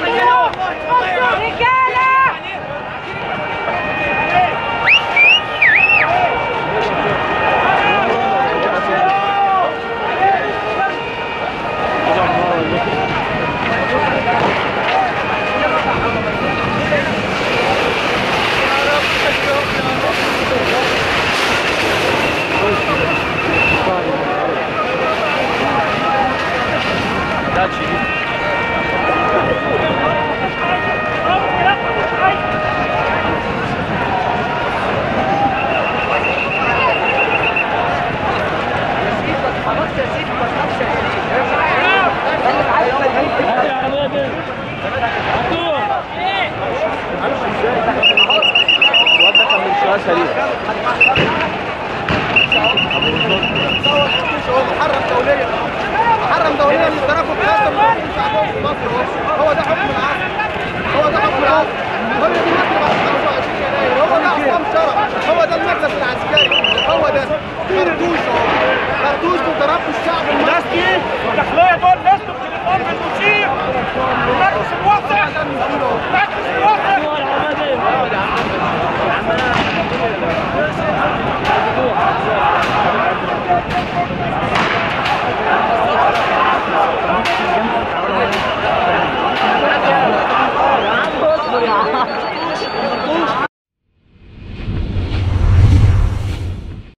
Get off! Get! الواد محرم دوليا محرم دوليا للتنافس القاسم هو ده حكم العصر هو ده حكم loose.